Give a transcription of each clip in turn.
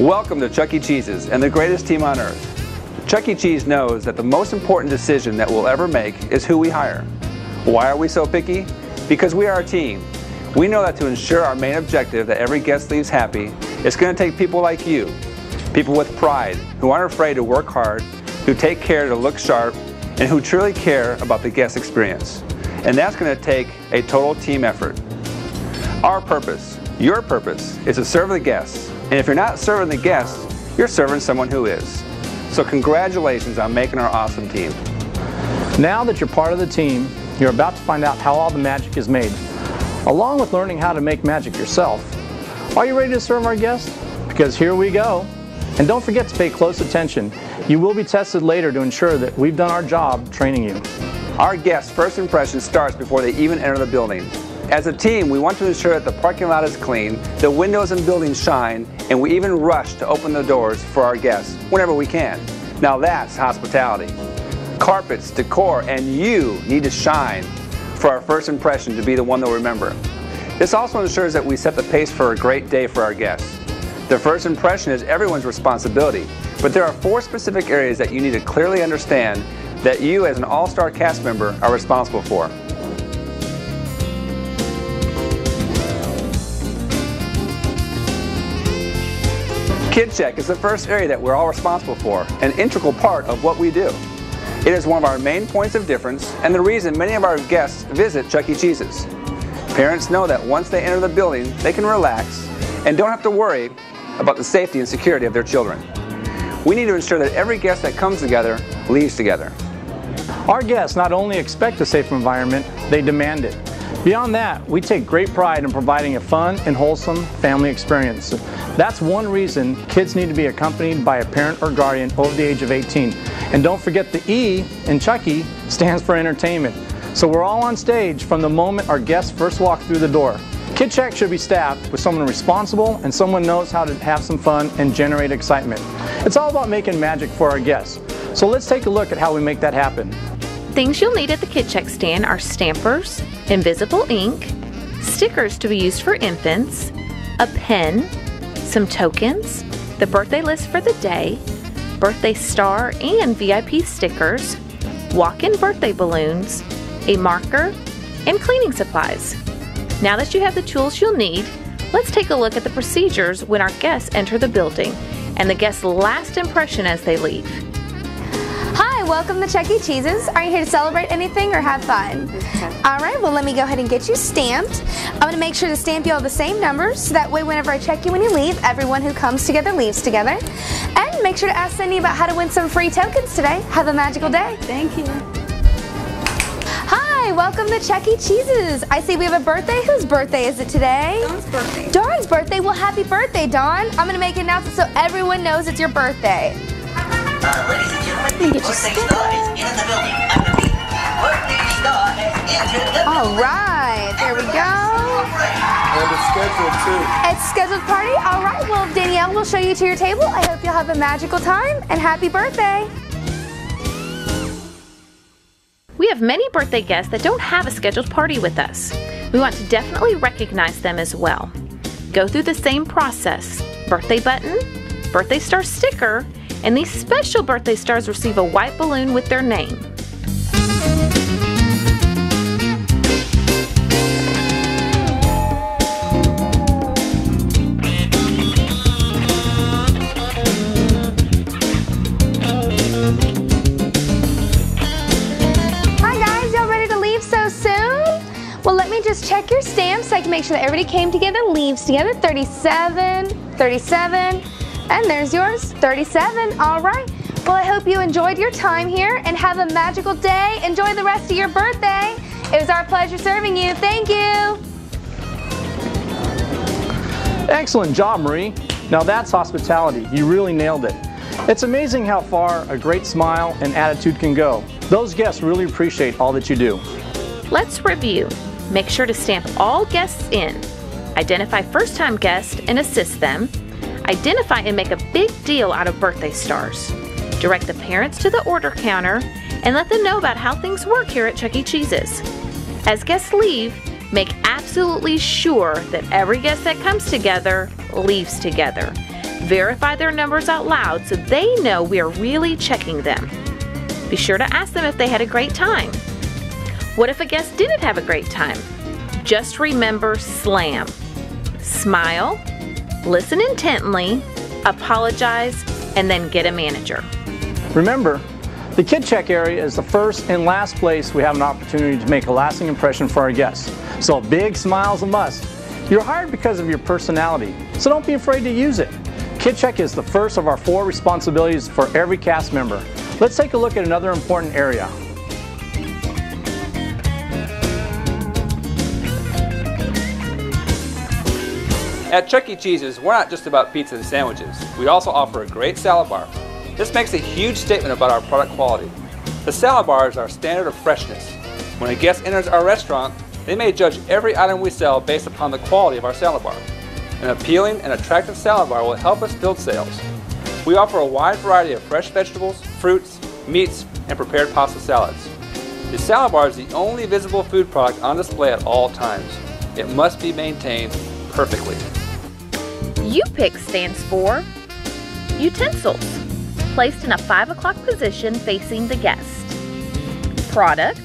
Welcome to Chuck E. Cheese's and the greatest team on earth. Chuck E. Cheese knows that the most important decision that we'll ever make is who we hire. Why are we so picky? Because we are a team. We know that to ensure our main objective that every guest leaves happy, it's going to take people like you. People with pride, who aren't afraid to work hard, who take care to look sharp, and who truly care about the guest experience. And that's going to take a total team effort. Our purpose, your purpose, is to serve the guests and if you're not serving the guests, you're serving someone who is. So congratulations on making our awesome team. Now that you're part of the team, you're about to find out how all the magic is made, along with learning how to make magic yourself. Are you ready to serve our guests? Because here we go. And don't forget to pay close attention. You will be tested later to ensure that we've done our job training you. Our guests' first impression starts before they even enter the building. As a team, we want to ensure that the parking lot is clean, the windows and buildings shine, and we even rush to open the doors for our guests whenever we can. Now that's hospitality. Carpets, decor, and you need to shine for our first impression to be the one they'll remember. This also ensures that we set the pace for a great day for our guests. The first impression is everyone's responsibility, but there are four specific areas that you need to clearly understand that you as an all-star cast member are responsible for. Kid Check is the first area that we're all responsible for, an integral part of what we do. It is one of our main points of difference and the reason many of our guests visit Chuck E. Cheese's. Parents know that once they enter the building, they can relax and don't have to worry about the safety and security of their children. We need to ensure that every guest that comes together leaves together. Our guests not only expect a safe environment, they demand it. Beyond that, we take great pride in providing a fun and wholesome family experience. That's one reason kids need to be accompanied by a parent or guardian over the age of 18. And don't forget the E in Chucky stands for entertainment. So we're all on stage from the moment our guests first walk through the door. Kid Check should be staffed with someone responsible and someone knows how to have some fun and generate excitement. It's all about making magic for our guests. So let's take a look at how we make that happen. Things you'll need at the Kid Check stand are stampers, invisible ink, stickers to be used for infants, a pen, some tokens, the birthday list for the day, birthday star and VIP stickers, walk-in birthday balloons, a marker, and cleaning supplies. Now that you have the tools you'll need, let's take a look at the procedures when our guests enter the building and the guest's last impression as they leave welcome to Chuck E. Cheese's. Are you here to celebrate anything or have fun? All right, well let me go ahead and get you stamped. I'm going to make sure to stamp you all the same numbers, so that way whenever I check you when you leave, everyone who comes together leaves together. And make sure to ask Cindy about how to win some free tokens today. Have a magical day. Thank you. Hi, welcome to Chuck E. Cheese's. I see we have a birthday. Whose birthday is it today? Dawn's birthday. Dawn's birthday. Well, happy birthday, Dawn. I'm going to make an announcement so everyone knows it's your birthday. Ladies and gentlemen, birthday star is in the building. I repeat, birthday star has entered the All right, there we go. And it's scheduled too. It's scheduled party. All right, well Danielle will show you to your table. I hope you'll have a magical time and happy birthday. We have many birthday guests that don't have a scheduled party with us. We want to definitely recognize them as well. Go through the same process birthday button, birthday star sticker, and these special birthday stars receive a white balloon with their name. Hi guys, y'all ready to leave so soon? Well, let me just check your stamps so I can make sure that everybody came together, leaves together. 37, 37, and there's yours, 37. All right. Well, I hope you enjoyed your time here and have a magical day. Enjoy the rest of your birthday. It was our pleasure serving you. Thank you. Excellent job, Marie. Now that's hospitality. You really nailed it. It's amazing how far a great smile and attitude can go. Those guests really appreciate all that you do. Let's review. Make sure to stamp all guests in. Identify first time guests and assist them. Identify and make a big deal out of birthday stars. Direct the parents to the order counter and let them know about how things work here at Chuck E. Cheese's. As guests leave, make absolutely sure that every guest that comes together leaves together. Verify their numbers out loud so they know we are really checking them. Be sure to ask them if they had a great time. What if a guest didn't have a great time? Just remember SLAM. Smile, listen intently, apologize, and then get a manager. Remember, the Kid Check area is the first and last place we have an opportunity to make a lasting impression for our guests. So a big smile's a must. You're hired because of your personality, so don't be afraid to use it. Kid Check is the first of our four responsibilities for every cast member. Let's take a look at another important area. At Chuck E. Cheese's, we're not just about pizza and sandwiches. We also offer a great salad bar. This makes a huge statement about our product quality. The salad bar is our standard of freshness. When a guest enters our restaurant, they may judge every item we sell based upon the quality of our salad bar. An appealing and attractive salad bar will help us build sales. We offer a wide variety of fresh vegetables, fruits, meats, and prepared pasta salads. The salad bar is the only visible food product on display at all times. It must be maintained perfectly. UPIC stands for utensils, placed in a 5 o'clock position facing the guest. Product,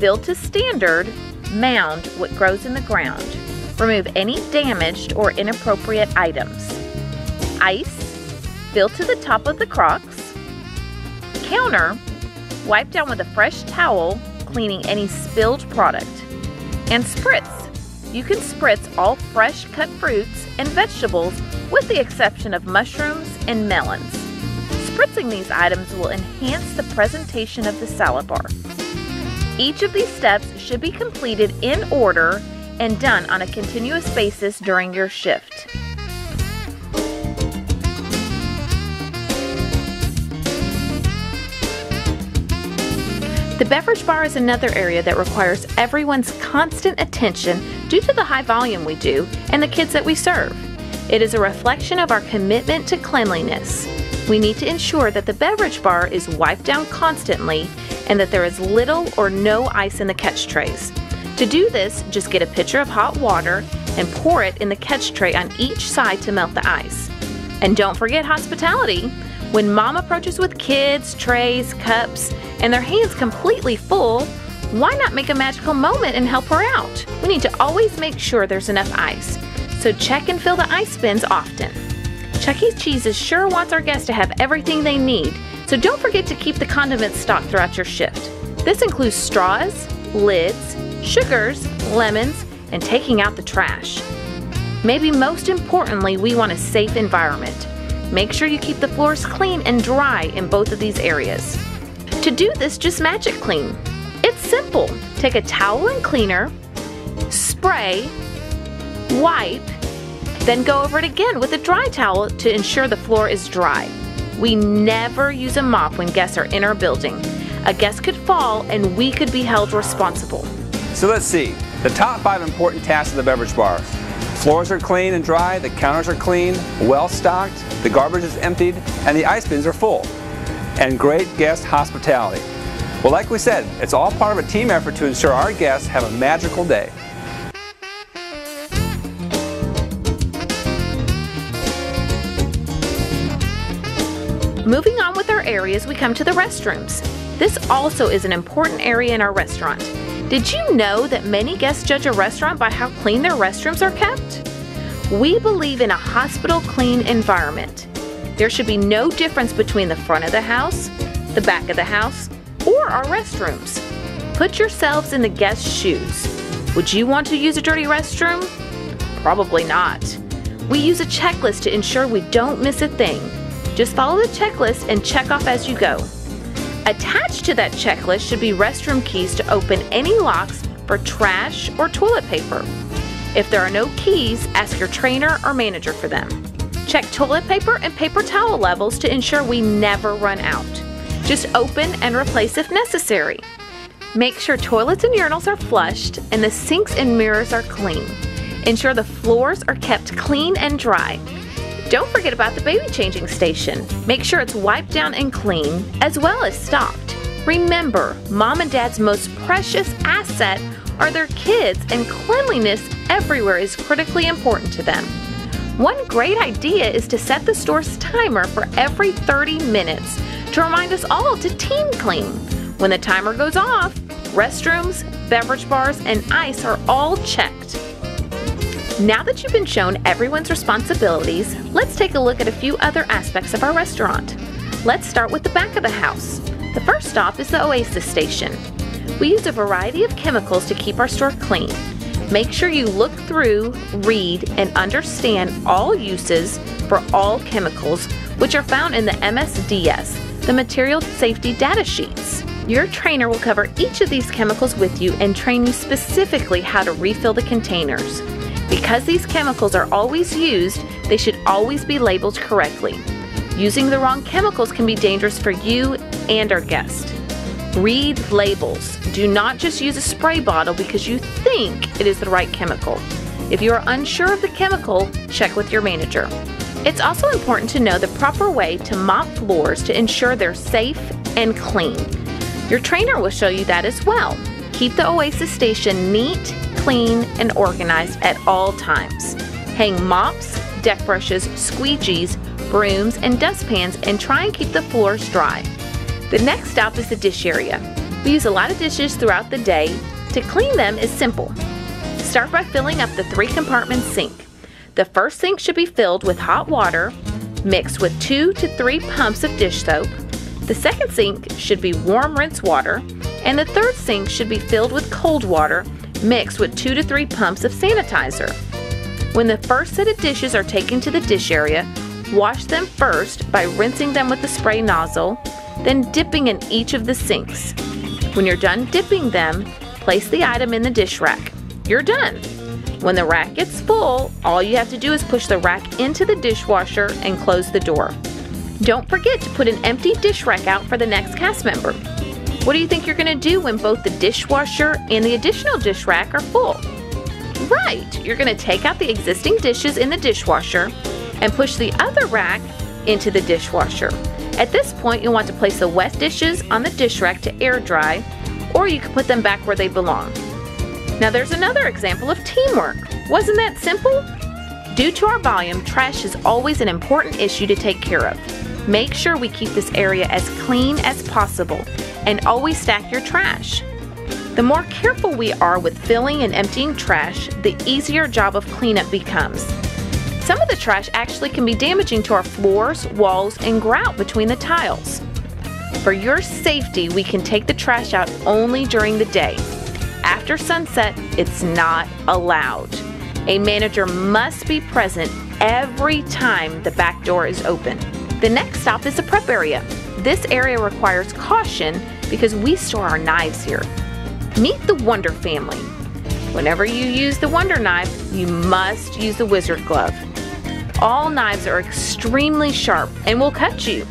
built to standard, mound what grows in the ground. Remove any damaged or inappropriate items. Ice, fill to the top of the crocks. Counter, wipe down with a fresh towel, cleaning any spilled product. And spritz, you can spritz all fresh cut fruits and vegetables with the exception of mushrooms and melons. Spritzing these items will enhance the presentation of the salad bar. Each of these steps should be completed in order and done on a continuous basis during your shift. The beverage bar is another area that requires everyone's constant attention due to the high volume we do and the kids that we serve. It is a reflection of our commitment to cleanliness. We need to ensure that the beverage bar is wiped down constantly and that there is little or no ice in the catch trays. To do this, just get a pitcher of hot water and pour it in the catch tray on each side to melt the ice. And don't forget hospitality. When mom approaches with kids, trays, cups, and their hands completely full, why not make a magical moment and help her out? We need to always make sure there's enough ice. So check and fill the ice bins often. Chuck E. Cheese's sure wants our guests to have everything they need, so don't forget to keep the condiments stocked throughout your shift. This includes straws, lids, sugars, lemons, and taking out the trash. Maybe most importantly, we want a safe environment. Make sure you keep the floors clean and dry in both of these areas. To do this, just magic clean. Simple. Take a towel and cleaner, spray, wipe, then go over it again with a dry towel to ensure the floor is dry. We never use a mop when guests are in our building. A guest could fall and we could be held responsible. So let's see. The top five important tasks of the beverage bar. Floors are clean and dry, the counters are clean, well stocked, the garbage is emptied, and the ice bins are full. And great guest hospitality. Well, like we said, it's all part of a team effort to ensure our guests have a magical day. Moving on with our areas, we come to the restrooms. This also is an important area in our restaurant. Did you know that many guests judge a restaurant by how clean their restrooms are kept? We believe in a hospital clean environment. There should be no difference between the front of the house, the back of the house, or our restrooms. Put yourselves in the guest's shoes. Would you want to use a dirty restroom? Probably not. We use a checklist to ensure we don't miss a thing. Just follow the checklist and check off as you go. Attached to that checklist should be restroom keys to open any locks for trash or toilet paper. If there are no keys, ask your trainer or manager for them. Check toilet paper and paper towel levels to ensure we never run out. Just open and replace if necessary. Make sure toilets and urinals are flushed and the sinks and mirrors are clean. Ensure the floors are kept clean and dry. Don't forget about the baby changing station. Make sure it's wiped down and clean, as well as stocked. Remember, mom and dad's most precious asset are their kids, and cleanliness everywhere is critically important to them. One great idea is to set the store's timer for every 30 minutes to remind us all to team clean. When the timer goes off, restrooms, beverage bars, and ice are all checked. Now that you've been shown everyone's responsibilities, let's take a look at a few other aspects of our restaurant. Let's start with the back of the house. The first stop is the Oasis Station. We use a variety of chemicals to keep our store clean. Make sure you look through, read, and understand all uses for all chemicals, which are found in the MSDS, the Material Safety Data Sheets. Your trainer will cover each of these chemicals with you and train you specifically how to refill the containers. Because these chemicals are always used, they should always be labeled correctly. Using the wrong chemicals can be dangerous for you and our guest. Read labels. Do not just use a spray bottle because you think it is the right chemical. If you are unsure of the chemical, check with your manager. It's also important to know the proper way to mop floors to ensure they're safe and clean. Your trainer will show you that as well. Keep the Oasis station neat, clean, and organized at all times. Hang mops, deck brushes, squeegees, brooms, and dustpans and try and keep the floors dry. The next stop is the dish area. We use a lot of dishes throughout the day. To clean them is simple. Start by filling up the three compartment sink. The first sink should be filled with hot water mixed with two to three pumps of dish soap. The second sink should be warm rinse water, and the third sink should be filled with cold water mixed with two to three pumps of sanitizer. When the first set of dishes are taken to the dish area, wash them first by rinsing them with the spray nozzle, then dipping in each of the sinks. When you're done dipping them, place the item in the dish rack. You're done. When the rack gets full, all you have to do is push the rack into the dishwasher and close the door. Don't forget to put an empty dish rack out for the next cast member. What do you think you're going to do when both the dishwasher and the additional dish rack are full? Right, you're going to take out the existing dishes in the dishwasher and push the other rack into the dishwasher. At this point, you'll want to place the wet dishes on the dish rack to air dry, or you can put them back where they belong. Now there's another example of teamwork. Wasn't that simple? Due to our volume, trash is always an important issue to take care of. Make sure we keep this area as clean as possible and always stack your trash. The more careful we are with filling and emptying trash, the easier job of cleanup becomes. Some of the trash actually can be damaging to our floors, walls, and grout between the tiles. For your safety, we can take the trash out only during the day. After sunset, it's not allowed. A manager must be present every time the back door is open. The next stop is the prep area. This area requires caution because we store our knives here. Meet the Wonder family. Whenever you use the Wonder knife, you must use the Wizard glove. All knives are extremely sharp and will cut you.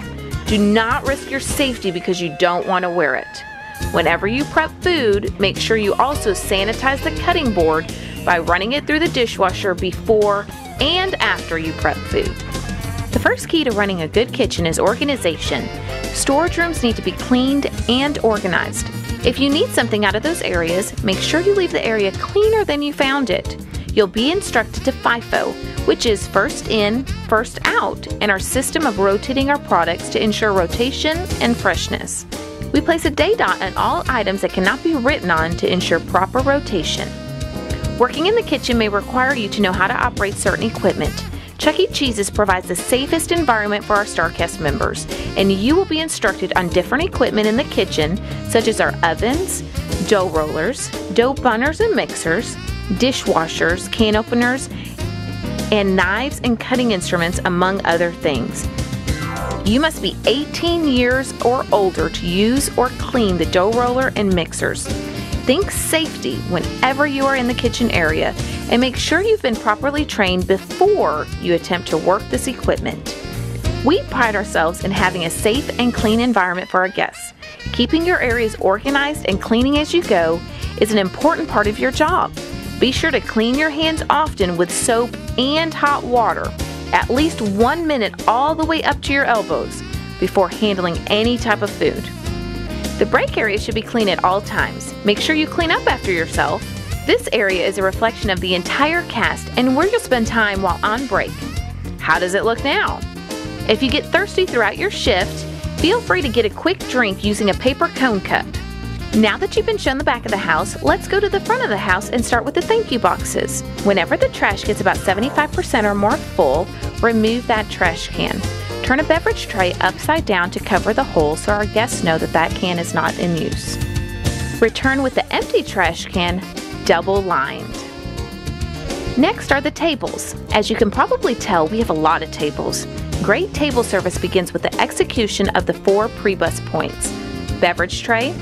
Do not risk your safety because you don't want to wear it. Whenever you prep food, make sure you also sanitize the cutting board by running it through the dishwasher before and after you prep food. The first key to running a good kitchen is organization. Storage rooms need to be cleaned and organized. If you need something out of those areas, make sure you leave the area cleaner than you found it. You'll be instructed to FIFO, which is first in, first out, and our system of rotating our products to ensure rotation and freshness. We place a day dot on all items that cannot be written on to ensure proper rotation. Working in the kitchen may require you to know how to operate certain equipment. Chuck E. Cheese's provides the safest environment for our StarCast members, and you will be instructed on different equipment in the kitchen, such as our ovens, dough rollers, dough bunners and mixers, dishwashers, can openers, and knives and cutting instruments, among other things. You must be 18 years or older to use or clean the dough roller and mixers. Think safety whenever you are in the kitchen area and make sure you've been properly trained before you attempt to work this equipment. We pride ourselves in having a safe and clean environment for our guests. Keeping your areas organized and cleaning as you go is an important part of your job. Be sure to clean your hands often with soap and hot water, at least one minute all the way up to your elbows, before handling any type of food. The break area should be clean at all times. Make sure you clean up after yourself. This area is a reflection of the entire cast and where you'll spend time while on break. How does it look now? If you get thirsty throughout your shift, feel free to get a quick drink using a paper cone cup. Now that you've been shown the back of the house, let's go to the front of the house and start with the thank you boxes. Whenever the trash gets about 75% or more full, remove that trash can. Turn a beverage tray upside down to cover the hole so our guests know that that can is not in use. Return with the empty trash can double lined. Next are the tables. As you can probably tell, we have a lot of tables. Great table service begins with the execution of the four pre-bus points. Beverage tray,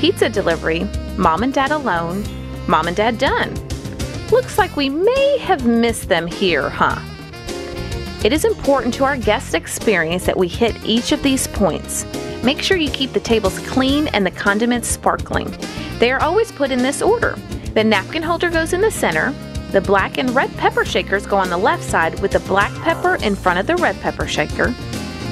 pizza delivery, mom and dad alone, mom and dad done. Looks like we may have missed them here, huh? It is important to our guest experience that we hit each of these points. Make sure you keep the tables clean and the condiments sparkling. They are always put in this order. The napkin holder goes in the center, the black and red pepper shakers go on the left side with the black pepper in front of the red pepper shaker.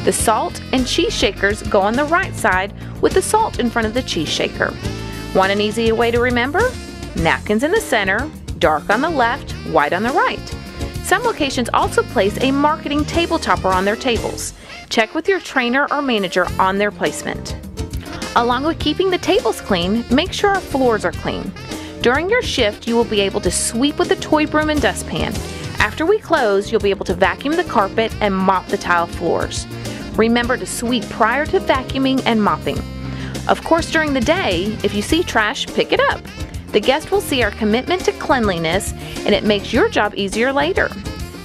The salt and cheese shakers go on the right side with the salt in front of the cheese shaker. Want an easy way to remember? Napkins in the center, dark on the left, white on the right. Some locations also place a marketing table topper on their tables. Check with your trainer or manager on their placement. Along with keeping the tables clean, make sure our floors are clean. During your shift, you will be able to sweep with a toy broom and dustpan. After we close, you'll be able to vacuum the carpet and mop the tile floors. Remember to sweep prior to vacuuming and mopping. Of course, during the day, if you see trash, pick it up. The guest will see our commitment to cleanliness and it makes your job easier later.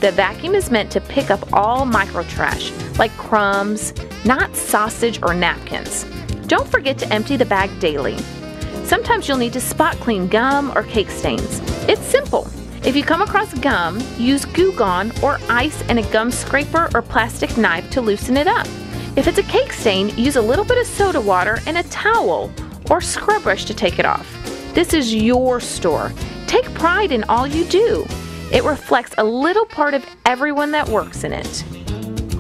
The vacuum is meant to pick up all micro trash, like crumbs, not sausage or napkins. Don't forget to empty the bag daily. Sometimes you'll need to spot clean gum or cake stains. It's simple. If you come across gum, use Goo Gone or ice and a gum scraper or plastic knife to loosen it up. If it's a cake stain, use a little bit of soda water and a towel or scrub brush to take it off. This is your store. Take pride in all you do. It reflects a little part of everyone that works in it.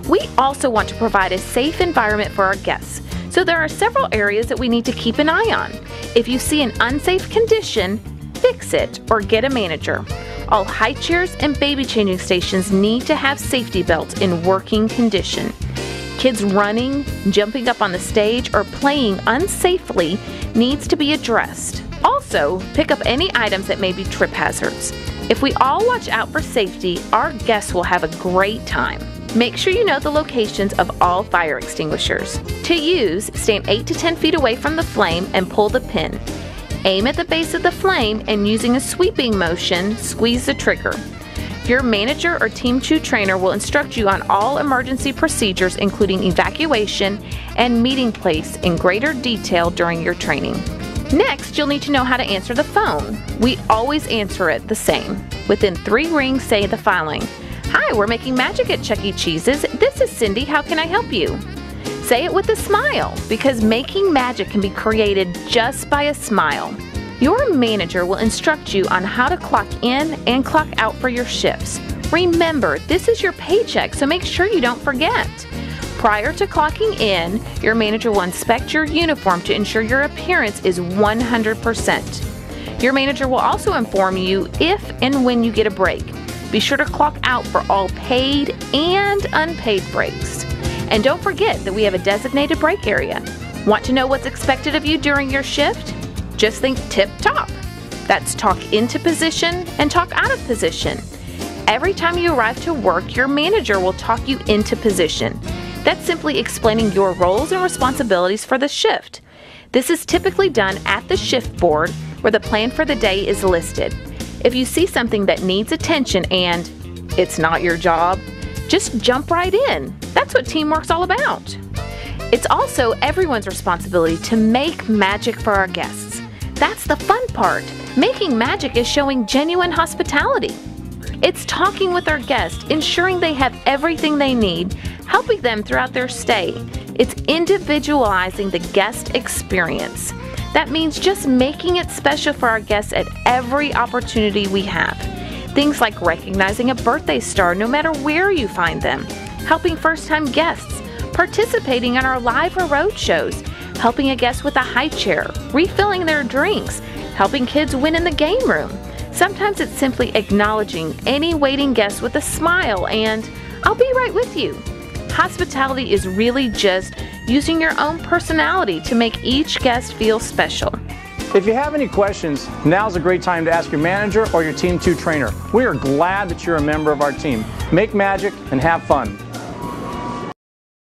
We also want to provide a safe environment for our guests, so there are several areas that we need to keep an eye on. If you see an unsafe condition, fix it or get a manager. All high chairs and baby changing stations need to have safety belts in working condition. Kids running, jumping up on the stage, or playing unsafely needs to be addressed. Also, pick up any items that may be trip hazards. If we all watch out for safety, our guests will have a great time. Make sure you know the locations of all fire extinguishers. To use, stand 8 to 10 feet away from the flame and pull the pin. Aim at the base of the flame and using a sweeping motion, squeeze the trigger. Your manager or Team 2 trainer will instruct you on all emergency procedures, including evacuation and meeting place, in greater detail during your training. Next, you'll need to know how to answer the phone. We always answer it the same. Within three rings, say the following Hi, we're making magic at Chuck E. Cheese's. This is Cindy. How can I help you? Say it with a smile because making magic can be created just by a smile. Your manager will instruct you on how to clock in and clock out for your shifts. Remember, this is your paycheck, so make sure you don't forget. Prior to clocking in, your manager will inspect your uniform to ensure your appearance is 100%. Your manager will also inform you if and when you get a break. Be sure to clock out for all paid and unpaid breaks. And don't forget that we have a designated break area. Want to know what's expected of you during your shift? Just think tip top. That's talk into position and talk out of position. Every time you arrive to work, your manager will talk you into position. That's simply explaining your roles and responsibilities for the shift. This is typically done at the shift board where the plan for the day is listed. If you see something that needs attention and it's not your job, just jump right in. That's what teamwork's all about. It's also everyone's responsibility to make magic for our guests. That's the fun part. Making magic is showing genuine hospitality. It's talking with our guests, ensuring they have everything they need, helping them throughout their stay. It's individualizing the guest experience. That means just making it special for our guests at every opportunity we have. Things like recognizing a birthday star no matter where you find them, helping first time guests, participating in our live or road shows, helping a guest with a high chair, refilling their drinks, helping kids win in the game room. Sometimes it's simply acknowledging any waiting guest with a smile and, I'll be right with you. Hospitality is really just using your own personality to make each guest feel special. If you have any questions, now's a great time to ask your manager or your Team 2 trainer. We are glad that you're a member of our team. Make magic and have fun.